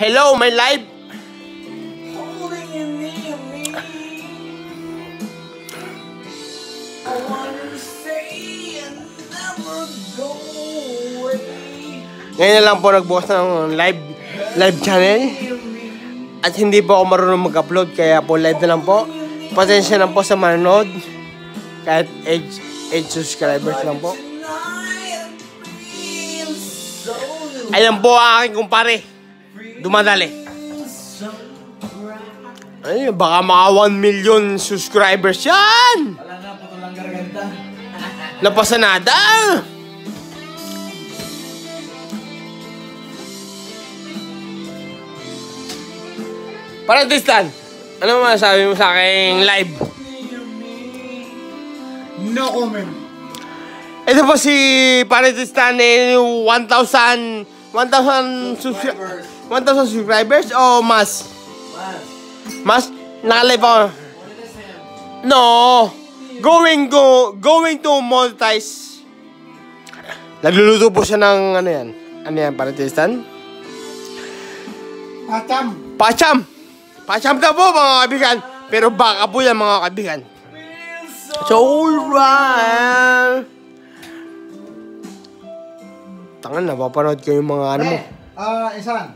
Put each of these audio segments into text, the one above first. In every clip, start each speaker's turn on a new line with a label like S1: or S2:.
S1: Hello, my live. Ngayon na lang po nagbukas ng live live channel. At hindi po ako marunong mag-upload kaya po live na lang po. Pasensya na po sa manonood. Kahit 8, 8 subscribers lang po. Ayan po ang aking kumpare. Dumadali. Ay, baka mga 1 million subscribers yan!
S2: Wala na, putol ang garganta.
S1: Napasanada! Para Tristan, ano masasabi mo sa aking live?
S2: No comment.
S1: Ito po si Tristan eh, 1,000 1,000 subscri- 1,000 subscribers o mas?
S2: Mas.
S1: Mas? Naka-live ako. No. Going go going to monetize. Nagluluto po siya ng ano yan? Ano yan, para Tristan?
S2: Patam.
S1: Pacham! Pacham na po mga kaibigan. Pero baka po yan mga kaibigan. So, alright. Tangan, napapanood ko yung mga ano mo.
S3: Eh, ah, isan.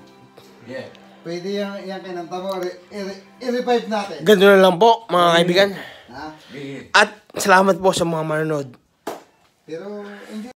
S2: Yeah.
S3: Pwede yung, yung kinanta mo, i-revive natin.
S1: Ganito na lang po mga kaibigan.
S3: Ha?
S1: At salamat po sa mga manonood.
S3: Pero, hindi